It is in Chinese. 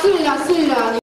是呀、啊，是呀、